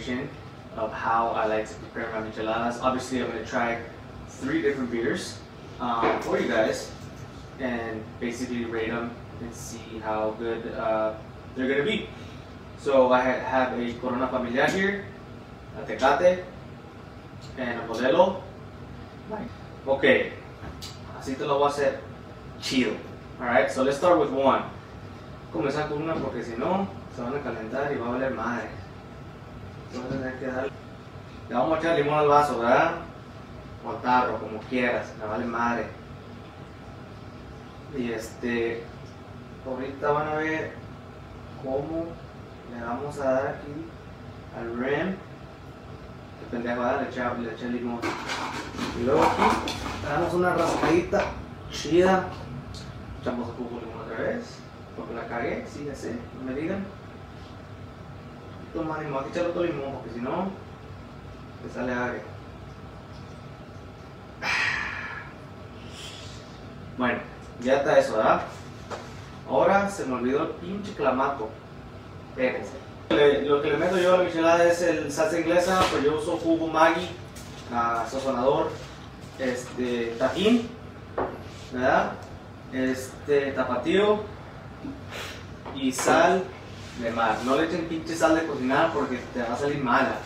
demonstration of how I like to prepare my micheladas. Obviously, I'm going to try three different beers um, for you guys and basically rate them and see how good uh, they're going to be. So I have a Corona Familiar here, a Tecate, and a Modelo. Okay, así te lo voy a hacer chido. Alright, so let's start with one. Comenzar con una porque si no se van a calentar y va a valer madre. Le vamos a echar limón al vaso, ¿verdad? O al tarro, como quieras, me vale madre. Y este, ahorita van a ver cómo le vamos a dar aquí al rim. Qué pendejo, ¿verdad? le eché, le eché limón. Y luego aquí le damos una rascadita chida. Echamos el jugo de limón otra vez. Porque la cagué, sí, ya no me digan. Toma limón, hay que echarle limón porque si no, le sale agrio. Bueno, ya está eso, ¿verdad? Ahora se me olvidó el pinche clamato. Lo que le meto yo a la michelada es el salsa inglesa, pues yo uso jugo Maggi, ah, sazonador, este, tajín, ¿verdad? Este, tapatío y sal de. No le echen pinche sal de cocinar porque te va a salir mala.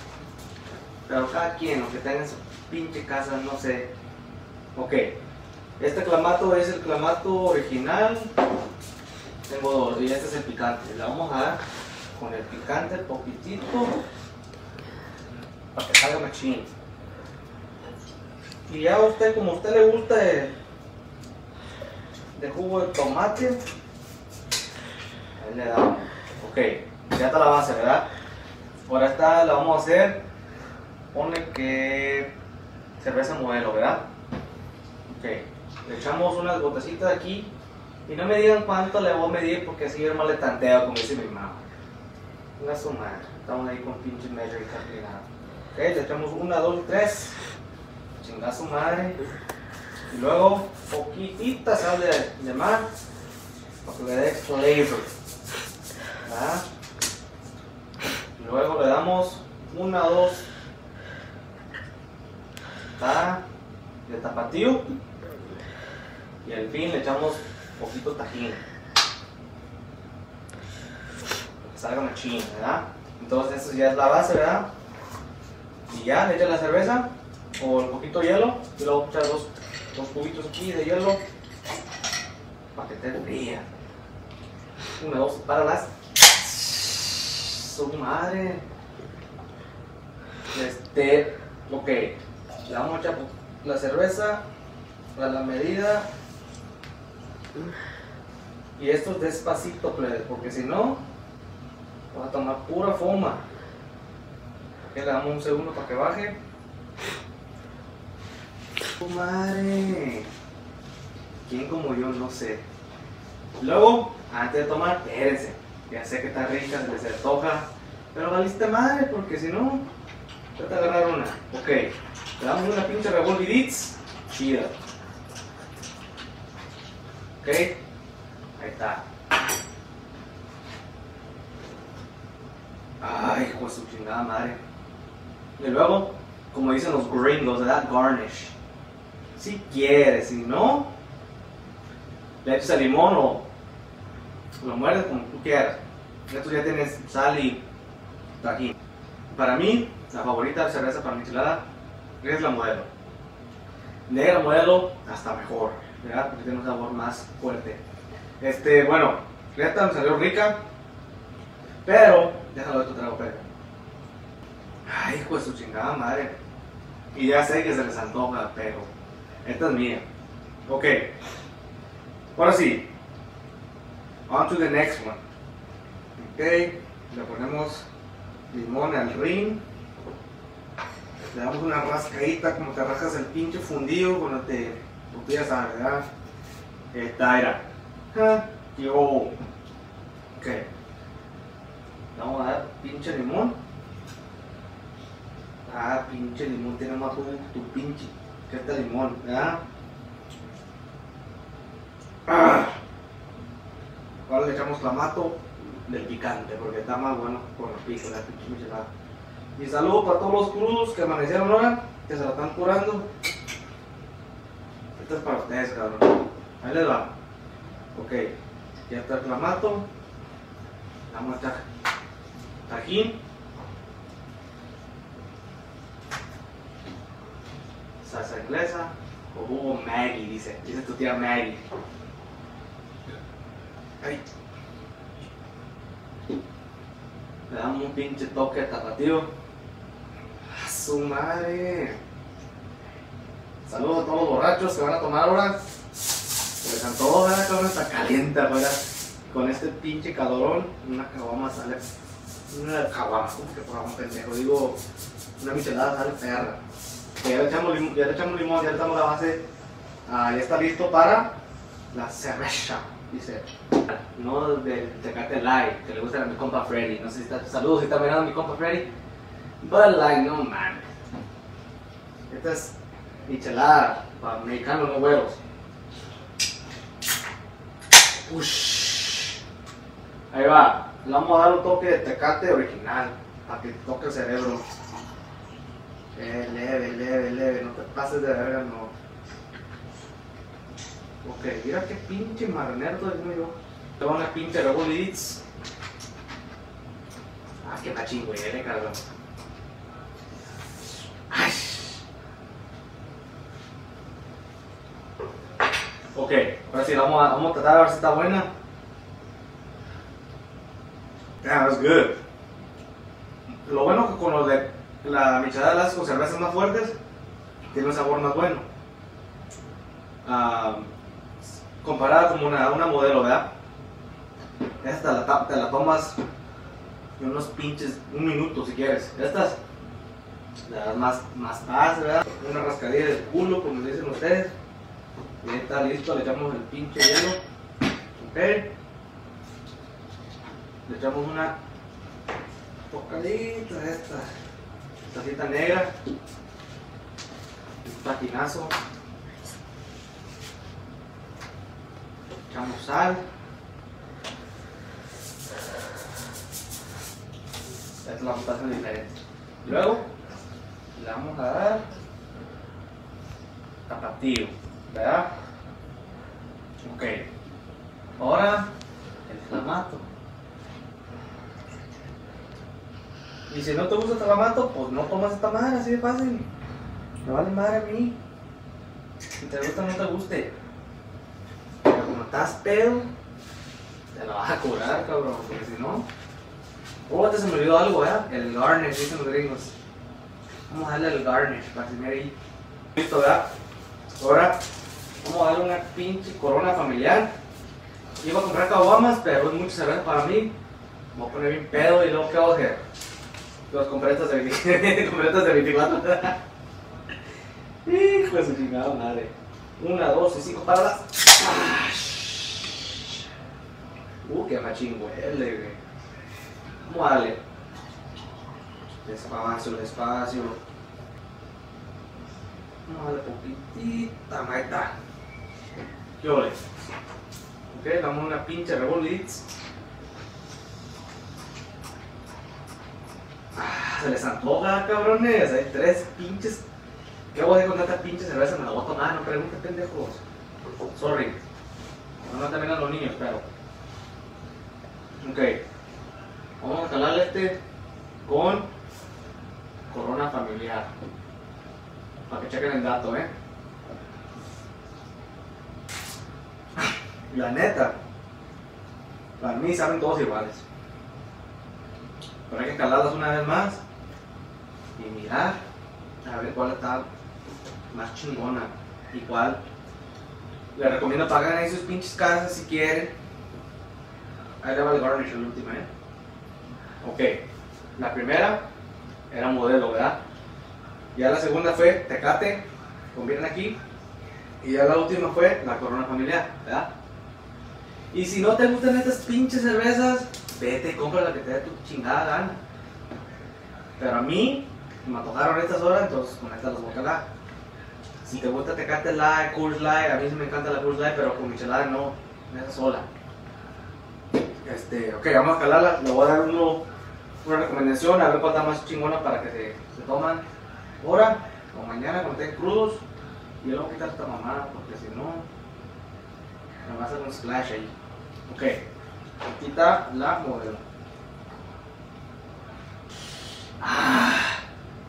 Pero cada quien, lo que tenga en su pinche casa, no sé. Ok, este clamato es el clamato original. Tengo dos y este es el picante. Le vamos a dar con el picante poquitito para que salga machín. Y ya a usted, como a usted le gusta de, de jugo de tomate, ahí le damos. Ok, ya está la base, ¿verdad? Ahora esta la vamos a hacer. Pone que cerveza modelo, ¿verdad? Ok, le echamos unas gotecitas aquí. Y no me digan cuánto le voy a medir porque así yo más le tanteo, como dice mi mamá. Una su madre. Estamos ahí con pinche measure y calculado. Ok, le echamos una, dos tres. Chinga su madre. Y luego, poquitita sal de, de mar. Para que le dé flavor. Luego le damos una dos. De tapatío. Y al fin le echamos poquito tajín. Que salga machín, ¿verdad? Entonces eso ya es la base, ¿verdad? Y ya le echas la cerveza o un poquito de hielo. Y luego echar dos, dos cubitos aquí de hielo para que te fría. Una, dos, para las. Su madre. Este, ok. Le vamos a echar la cerveza a la medida. Y esto es despacito, plebe, porque si no, vas a tomar pura foma. Le damos un segundo para que baje. ¡Tu madre! ¿Quién como yo? No sé. Luego, antes de tomar, espérense. Ya sé que está rica, se les antoja. Pero valiste madre, porque si no, te vas a agarrar una. Ok, le damos una pinche revolviditz. Chida. Ok, ahí está. Ay, hijo de su chingada madre. Y luego, como dicen los gringos, ¿verdad? Garnish. Si quieres, si no, le echas el limón o lo muerdes como tú quieras. Esto ya tienes sal y tajín. Para mí, la favorita cerveza para michelada es la modelo. Negra modelo, hasta mejor, ¿verdad? Porque tiene un sabor más fuerte. Este, bueno, esta me salió rica, pero déjalo de tu trago, pero. Ay, hijo su chingada madre. Y ya sé que se les antoja, pero esta es mía. Ok, ahora sí, on to the next one. Ok, le ponemos limón al ring. Le damos una rascadita como te rascas el pinche fundido cuando te. Ya sabes, ¿verdad? Esta era. Yo. Ok. Vamos a dar pinche limón. Ah, pinche limón, tiene más jugo que tu pinche. Que este limón, ¿verdad? Ah. Ahora le echamos clamato del picante, porque está más bueno con los picos, la pinche michelada. Y saludo para todos los crudos que amanecieron ahora, que se la están curando. Esto es para ustedes, cabrón. Ahí les va. Ok, ya está el clamato. Vamos a tajín. Salsa inglesa o jugo Maggie, dice. Dice tu tía Maggie. Le damos un pinche toque tapatío. ¡A su madre! Saludos a todos los borrachos que van a tomar ahora. Se les ¿verdad? Cabrón, está caliente afuera. Con este pinche calorón, una caguama sale. Una caguama, como que por un pendejo. Digo, una michelada sale perra. Ya le echamos limón, ya le echamos limón, ya le damos la base. Ah, ya está listo para la cerveza. Dice, no del Tecate Light, que le gusta a mi compa Freddy. No sé si está, saludos si está mirando mi compa Freddy. Bud Light, no mames. Esta es michelada para mexicanos no huevos. Ush. Ahí va. Le vamos a dar un toque de tecate original para que toque el cerebro. Eh, leve, leve, leve, no te pases de verga, no. Ok, mira qué pinche marnerdo es voy a una pinche Rebel Eats. Ah, qué machín, güey, eh, cabrón. Ay. Ok, ahora sí, vamos a, vamos a tratar de ver si está buena. Yeah, that's good. Lo bueno que con lo de la michelada las con cervezas más fuertes, tiene un sabor más bueno. Ah, comparada como una, una modelo, ¿verdad? Esta te la tomas en unos pinches, un minuto si quieres. Estas le das más, más paz, ¿verdad? Una rascadilla del culo, como dicen ustedes. Y ahí está listo, le echamos el pinche hielo. Ok. Le echamos una tocadita de esta tacita negra. Un patinazo. Echamos sal. Es la mutación diferente. Luego le vamos a dar tapatío, ¿verdad? Ok. Ahora el clamato. Y si no te gusta el clamato, pues no tomas esta madre, así de fácil. Me vale madre a mí. Si te gusta, no te guste. Estás pedo, te la vas a curar, cabrón, porque si no. Oh, te se me olvidó algo, ¿eh? El garnish, dicen los gringos. Vamos a darle el garnish para que ahí. Listo, ¿verdad? Ahora vamos a darle una pinche corona familiar. Iba a comprar caguamas, pero es mucha cerveza para mí. Me voy a poner bien pedo y luego ¿qué a hacer? Los compré estas de 20 compré de 24. Hijo de su chingada madre. Una, dos y cinco paradas. Uh, qué machín huele, güey. Vamos a darle. Despacio, despacio. Vamos a darle poquitita, ahí está. ¿Qué ole? Ok, damos una pinche Eats. Ah, se les antoja, cabrones. Hay tres pinches. ¿Qué voy a hacer con esta pinche cerveza? Me la voy a tomar, no pregunten, pendejos. Sorry. No, no también a los niños, pero. Ok. Vamos a calarle este con corona familiar. Para que chequen el dato, eh. La neta, para mí saben todos iguales. Pero hay que calarlas una vez más y mirar a ver cuál está más chingona cuál. Les recomiendo pagar ahí sus pinches casas si quieren. Ahí le va el garnish el último, ¿eh? Ok, la primera era modelo, ¿verdad? Ya la segunda fue Tecate, conviene aquí. Y ya la última fue la Corona Familiar, ¿verdad? Y si no te gustan estas pinches cervezas, vete compra la que te dé tu chingada gana. Pero a mí, me antojaron estas horas, entonces con estas las voy a calar. Si te gusta Tecate Light, Coors Light, a mí sí me encanta la Coors Light, pero con michelada no, esa sola. Este, ok, vamos a calarla, le voy a dar uno, una recomendación, a ver cuál está más chingona para que se, se toman ahora o mañana cuando estén crudos. Y luego quitar esta mamada porque si no, me va a hacer un splash ahí. Ok, aquí la modelo. Ah,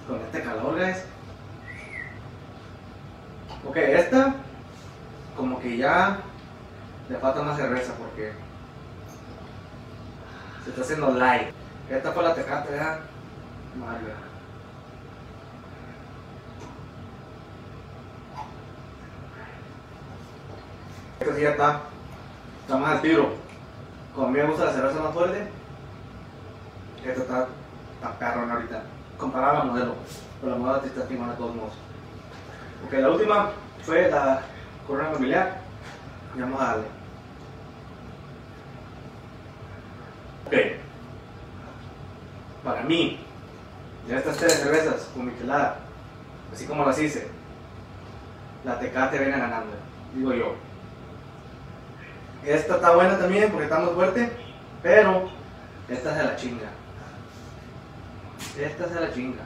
con este calor, guys. Ok, esta, como que ya le falta más cerveza porque se está haciendo light. Esta fue la tecate, ya. Mario. Esta sí ya está, está más al tiro. Como me gusta la cerveza más fuerte, esta está, está perrona ahorita. Comparada a la modelo, pero la modelo sí está chingona de todos modos. Ok, la última fue la corona familiar. Vamos a darle. Ok. Para mí, de estas tres cervezas con michelada, así como las hice, la Tecate viene ganando, digo yo. Esta está buena también porque está más fuerte, pero esta es de la chinga. Esta es de la chinga.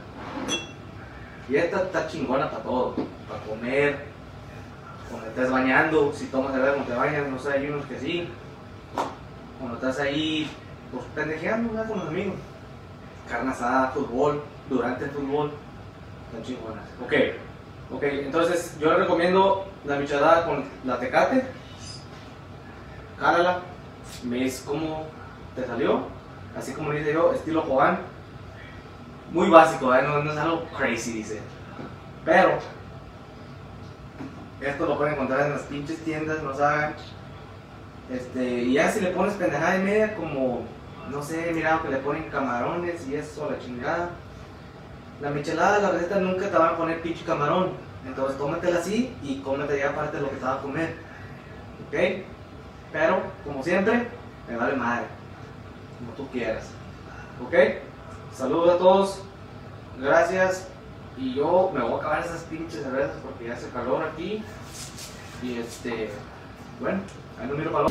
Y esta está chingona para todo, para comer, cuando estés bañando, si tomas cerveza cuando te bañas, no sé, hay unos que sí. Cuando estás ahí, pues pendejeando ¿verdad? con los amigos. Carne asada, fútbol, durante el fútbol, están chingonas. Ok, ok, entonces yo le recomiendo la michelada con la tecate. Cálala, dices cómo te salió, así como dice yo, estilo Jovan. Muy básico, ¿eh? no, no es algo crazy, dice. Pero esto lo pueden encontrar en las pinches tiendas, no saben. Este, y ya si le pones pendejada y media, como, no sé, mirado que le ponen camarones y eso, la chingada. La michelada, la receta nunca te van a poner pinche camarón. Entonces tómatela así y cómete ya parte de lo que te va a comer. ¿Ok? Pero, como siempre, me vale madre. Como tú quieras. ¿Ok? Saludos a todos. Gracias. Y yo me voy a acabar esas pinches cervezas porque ya hace calor aquí. Y este, bueno, ahí no miro para